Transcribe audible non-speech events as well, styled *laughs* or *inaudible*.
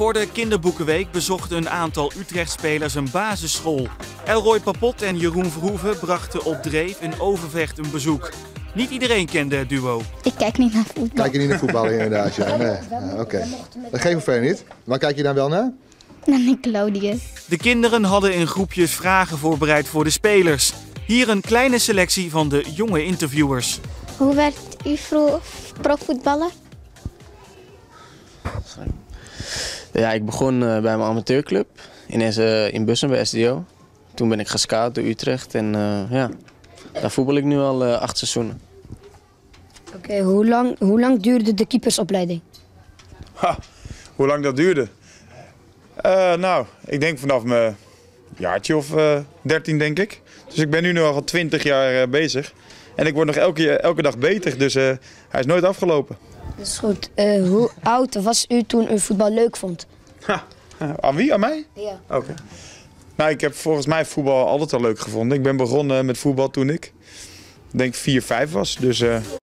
Voor de kinderboekenweek bezochten een aantal Utrecht-spelers een basisschool. Elroy Papot en Jeroen Verhoeven brachten op Dreef in Overvecht een bezoek. Niet iedereen kende het duo. Ik kijk niet naar voetbal. Kijk je niet naar voetbal inderdaad? Ja, *laughs* nee. Ja, Oké. Dat geeft me verder niet. Waar kijk je dan wel naar? Naar Nickelodeon. De kinderen hadden in groepjes vragen voorbereid voor de spelers. Hier een kleine selectie van de jonge interviewers. Hoe werd u vroeg profvoetballer? Ja, ik begon eh, bij mijn amateurclub in, uh, in Bussen bij SDO. Toen ben ik gescout door Utrecht en eh, ja, daar voetbal ik nu al eh, acht seizoenen. Oké, hoe, lang, hoe lang duurde de keepersopleiding? Ha, hoe lang dat duurde? Eh, nou, ik denk vanaf mijn jaartje of eh 13 denk ik. Dus ik ben nu nog al 20 jaar eh, bezig. En ik word nog elke, elke dag beter, dus eh, hij is nooit afgelopen. Dat is goed. Eh, hoe oud was u toen u voetbal leuk vond? Ha, eh, aan wie? Aan mij? Ja. Oké. Nou, ik heb volgens mij voetbal altijd al leuk gevonden. Ik ben begonnen met voetbal toen ik denk 4, 5 was. Dus eh,